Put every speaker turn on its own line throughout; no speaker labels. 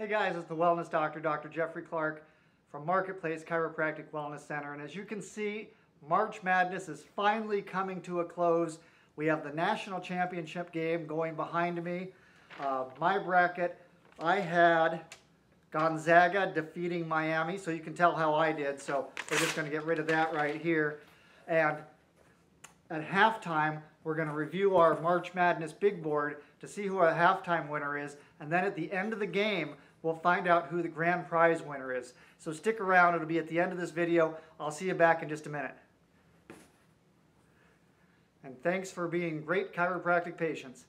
Hey guys, it's the Wellness Doctor, Dr. Jeffrey Clark from Marketplace Chiropractic Wellness Center. And as you can see, March Madness is finally coming to a close. We have the national championship game going behind me. Uh, my bracket, I had Gonzaga defeating Miami, so you can tell how I did. So we're just going to get rid of that right here. And at halftime, we're going to review our March Madness big board to see who our halftime winner is. And then at the end of the game, we'll find out who the grand prize winner is. So stick around. It'll be at the end of this video. I'll see you back in just a minute. And thanks for being great chiropractic patients.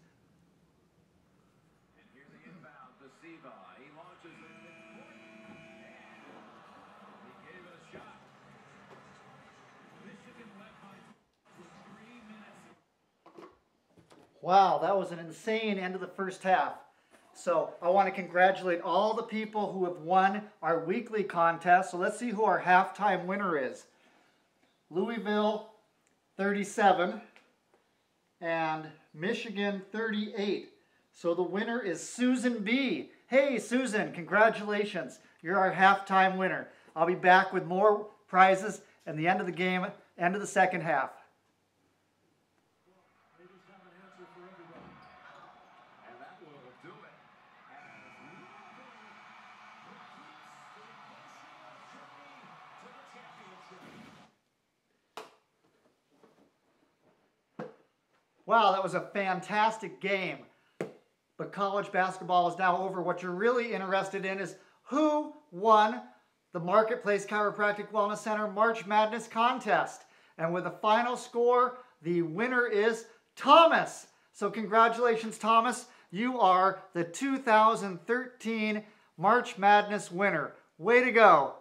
Wow, that was an insane end of the first half. So I want to congratulate all the people who have won our weekly contest. So let's see who our halftime winner is. Louisville, 37, and Michigan, 38. So the winner is Susan B. Hey, Susan, congratulations. You're our halftime winner. I'll be back with more prizes at the end of the game, end of the second half. Wow, that was a fantastic game. But college basketball is now over. What you're really interested in is who won the Marketplace Chiropractic Wellness Center March Madness contest. And with the final score, the winner is Thomas. So congratulations, Thomas. You are the 2013 March Madness winner. Way to go.